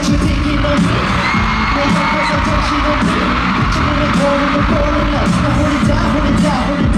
Hold it down, hold it down, hold it down.